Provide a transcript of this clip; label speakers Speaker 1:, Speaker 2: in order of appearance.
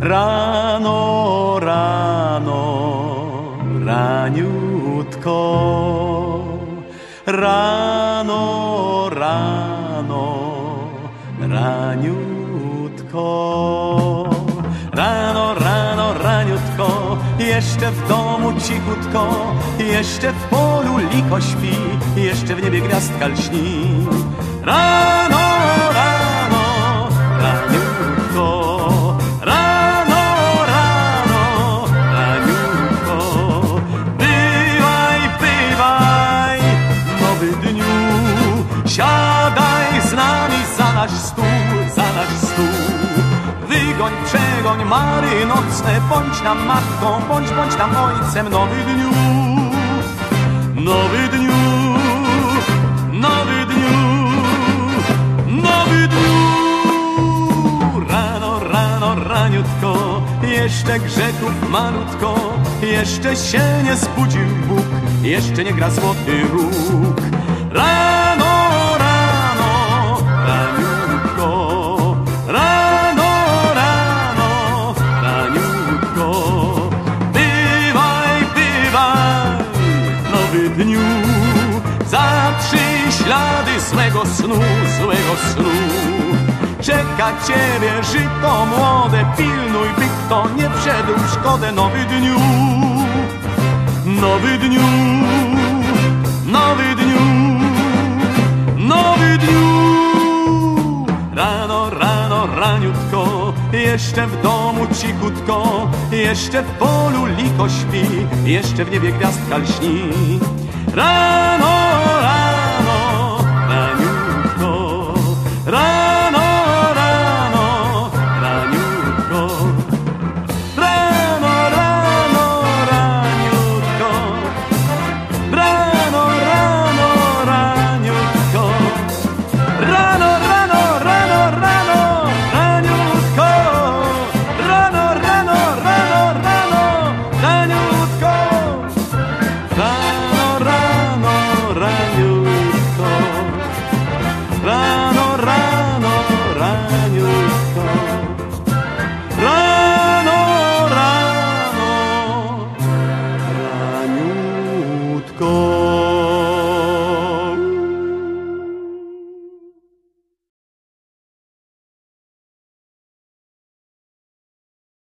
Speaker 1: Rano, rano, raniutko. Rano, rano, raniutko. Rano, rano, raniutko, jeszcze w domu cichutko, jeszcze w polu liko śpi, jeszcze w niebie gwiazdka lśni. Stół, za nasz stół. Wygoń, przegoń mary nocne, bądź nam matką, bądź, bądź nam ojcem, nowy dniu, nowy dniu, nowy dniu, nowy dniu. Rano, rano, raniutko, jeszcze grzechów malutko, jeszcze się nie zbudził Bóg, jeszcze nie gra złoty róg. Rano, dniu, zatrzyj ślady złego snu, złego snu. Czeka ciebie żyto młode, pilnuj, by kto nie wszedł w szkodę. Nowy dniu, nowy dniu, nowy dniu, nowy dniu. Rano, rano, raniutko, jeszcze w domu cichutko, jeszcze w polu liko śpi, jeszcze w niebie gwiazdka lśni. Rano,